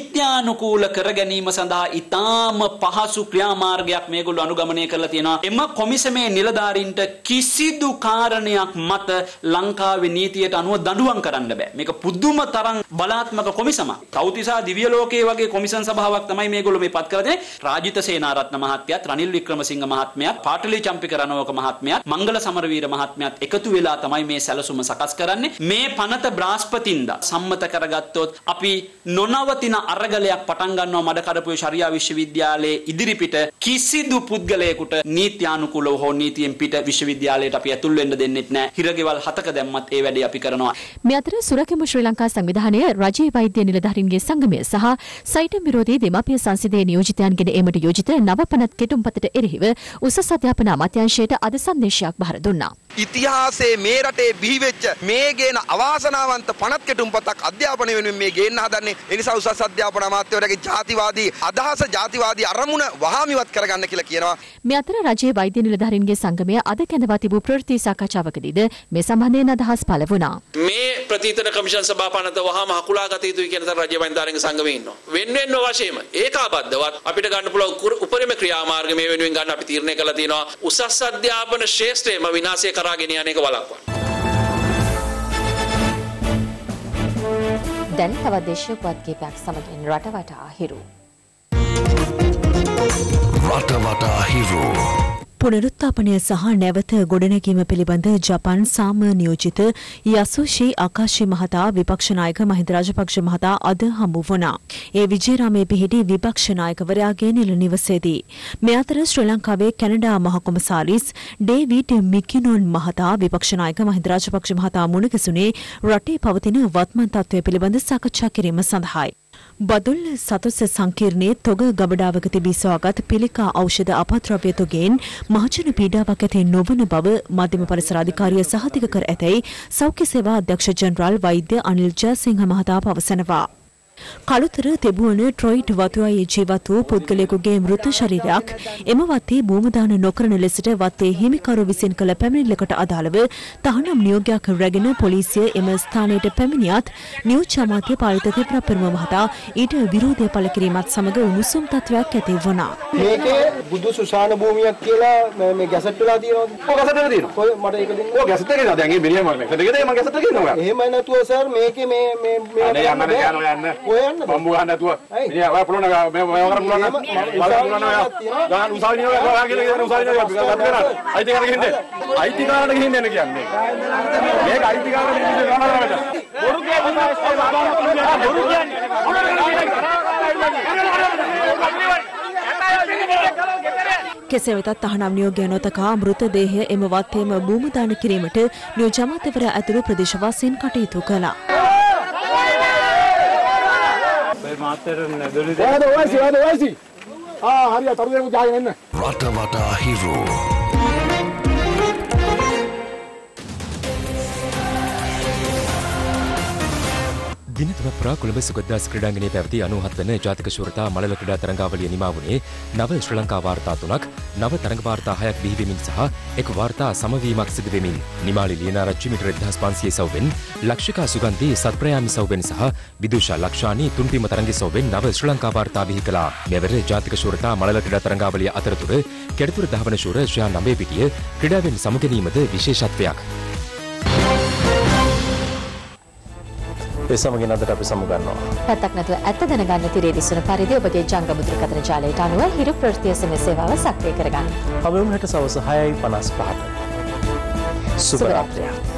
නීත්‍යානුකූල කර ගැනීම සඳහා ඉතාම පහසු ක්‍රියාමාර්ගයක් මේගොල්ලෝ අනුගමනය කරලා තියෙනවා. එම කොමිසමේ නිලධාරීන්ට කිසිදු කාරණයක් මත ලංකාවේ නීතියට අනුව දඬුවම් කරන්න බෑ. මේක පුදුම තරම් බලාත්මක කොමිසමක්. කෞතිසා දිව්‍ය ලෝකයේ වගේ කොමිසන් සභාවක් තමයි මේගොල්ලෝ මේ පත් කරලා තියෙන්නේ. රාජිත සේනාරත්න මහත්මයාත් රනිල් වික්‍රමසිංහ මහත්මයාත් පාටලි චම්පික රණවක මහත්මයාත් මංගල සමරවීර මහත්මයාත් එකතු වෙලා තමයි මේ සැලසුම සකස් කරන්නේ. මේ පනත බ්‍රාස්පතින්දා සම්මත කරගත්තොත් අපි නොනවතින අරගලයක් පටන් ගන්නවා මඩකඩපුවේ ශරියා විශ්වවිද්‍යාලයේ ඉදිරිපිට කිසිදු පුද්ගලයෙකුට නීත්‍යානුකූලව හෝ නීතියෙන් පිට විශ්වවිද්‍යාලයට අපි ඇතුල් වෙන්න දෙන්නෙත් නැහැ. හිරගෙවල් හතක දැම්මත් ඒ වැඩේ අපි කරනවා. මේ අතර සුරකෙම ශ්‍රී ලංකා සංවිධානය රජයේ වෛද්‍ය නිලධාරීන්ගේ සංගමය සහ සයිටම් විරෝධී දෙමාපිය සංසදයේ නියෝජිතයන්ගෙන ඒමට යෝජිත නව පනත් කෙටුම්පතට එරෙහිව උසස් අධ්‍යාපන අමාත්‍යාංශයට අද සංදේශයක් බහර දුන්නා. ඉතිහාසයේ මේ රටේ බිහිවෙච්ච මේ ගේන අවාසනාවන්ත පනත් කෙටුම්පතක් අධ්‍යාපනය වෙනුවෙන් මේ ගේන්න හදන්නේ ඒ නිසා උසස් අධ්‍යාපන අමාත්‍යවරයාගේ ජාතිවාදී අදහස ජාතිවාදී අරමුණ වහාමිවත් කරගන්න කියලා කියනවා. මේ අතර රජයේ වෛද්‍ය නිලධාරීන්ගේ සංගමය අද කැඳවා තිබූ ප්‍රවෘත්ති සාකච්ඡාවකදීද මේ සම්බන්ධයෙන් අදහස් පළ වුණා. මේ ප්‍රතිතන කමිෂන් සභා පනත වහාම හකුලා ගත යුතුයි කියන තර රජ්‍ය බන්ධාරංග සංගමේ ඉන්නවා. වෙන වෙන වශයෙන්ම ඒකාබද්ධවත් අපිට ගන්න පුළුවන් උපරිම ක්‍රියාමාර්ග මේ වෙනුවෙන් ගන්න අපි තීරණය කළා තියෙනවා. උසස් අධ්‍යාපන ශ්‍රේෂ්ඨයම විනාශය කරා ගෙන යන එක වළක්වන්න. දැන් තවත් දේශීය පුවත් කීපයක් සමගින් රටවටා හිරු. රටවටා හිරු. පුනරුත්ථාපනය සහ නැවත ගොඩනැගීම පිළිබඳ ජපන් සාම නියෝජිත යසුෂී අකාශි මහතා විපක්ෂ නායක මහින්ද රාජපක්ෂ මහතා අද හමු වුණා. ඒ විජේරාමයේ පිහිටි විපක්ෂ නායකවරයාගේ නිල නිවසේදී. මේ අතර ශ්‍රී ලංකාවේ කැනඩා මහකොමසාරිස් ඩේවිඩ් මිකිනොන් මහතා විපක්ෂ නායක මහින්ද රාජපක්ෂ මහතා මුණගැසුනේ රටේ පවතින වත්මන් තත්ත්වය පිළිබඳ සාකච්ඡා කිරීම සඳහායි. බදුල්ල සතුස්ස සංකීර්ණයේ තොග ගබඩාවක තිබී සොයාගත් පිළිකා ඖෂධ අපද්‍රව්‍ය තොගෙන් මහජන පීඩාවක් ඇති නොවන බව මධ්‍යම පරිසර අධිකාරිය සහතික කර ඇතැයි සෞඛ්‍ය සේවා අධ්‍යක්ෂ ජනරාල් වෛද්‍ය අනිල් ජයසිංහ මහතා පවසනවා. කළුතර තිබුවන ට්‍රොයිට් වතුවයේ ජීවත් වූ පුද්ගලයෙකුගේ මෘත ශරීරයක් එම වත්තේ භූමදාන නොකරන ලෙසට වත්තේ හිමිකරු විසින් කළ පැමිණිල්ලකට අදාළව තහනම් නියෝගයක් රැගෙන පොලිසිය එම ස්ථානයට පැමිණියත් නියෝජ්‍ය අමාත්‍ය පාලිත තිප්‍රප්පරම මහතා ඊට විරෝධය පළ කිරීමත් සමග උණුසුම් තත්වයක් ඇති වුණා. මේකේ බුදු සුසාන භූමියක් කියලා මේ ගැසට් වෙලා තියෙනවා. ඔව් ගැසට් එකේ තියෙනවා. කොයි මට ඒක දෙන්න. ඔව් ගැසට් එකේ තියෙනවා. දැන් මේ මිනිහා මම ගැසට් එකේ මම ගැසට් එකේ තියෙනවා. එහෙම නැතුව සර් මේකේ මේ මේ මේ යන්න යන්න යන්න. ඔය යන්න. බම්බු ගන්න නැතුව. මිනිහා ඔය පුළුවන් නෑ මේ මේ කරන්න පුළුවන් නෑ. බලන්න පුළුවන් නෑ. ගාන උසාවි නියෝගය ඔයා කියලා කියන උසාවි නියෝගය අපි ගන්න කරා. අයිතිකාරට ගිහින් අයිතිකාරට ගිහින් එන්න කියන්නේ. මේක අයිතිකාරට ගිහින් කරනවා. බොරු කියන්නේ බොරු කෙසේ වෙතත් තහනම් නියෝගය නොතකා මෘතදේහය එම වත්තේම භූමදාන කිරීමට නියෝජ්‍ය අමාත්‍යවර ඇතුළු ප්‍රදේශවාසීන් කටයුතු කළා. රට වටා හිරු. දිනතුන පුරා කොළඹ සුගතදාස් ක්‍රීඩාංගණයේ පැවති 97 වන ජාතික ශූරතා මළල ක්‍රීඩා තරඟාවලිය නිමා වුණේ නව ශ්‍රී ලංකා වාර්තා තුනක් නව තරඟ වාර්තා හයක් බිහිවෙමින් සහ එක් වාර්තා සමවීමක් සිදු වෙමින් නිමාලි ලියනාරච්චි මීටර 1500 සවුවෙන් ලක්ෂිකා සුගන්ධි සත්ප්‍රයාමි සවුවෙන් සහ විදුෂා ලක්ෂානි තුන්පීම තරඟ සවුවෙන් නව ශ්‍රී ලංකා වාර්තා බිහි කළා. මෙවර ජාතික ශූරතා මළල ක්‍රීඩා තරඟාවලිය අතරතුර කෙඩතුර දහවන ශූර ශ්‍රයා නම්බේ පිටිය ක්‍රීඩාවෙන් සමුගැනීමද විශේෂත්වයක්. ඒ සමගින් අදට අපි සමුගන්නවා. පැත්තක් නැතුව ඇත්ත දැනගන්න තිරේ දිසුන පරිදි ඔබගේ ජංගම දුරකථන ජාලයට අනුව හිරු ප්‍රවෘත්ති SMS සේවාව සක්‍රිය කරගන්න. හමුවමු හෙට සවස 6:55ට. සුබ රාත්‍රියක්.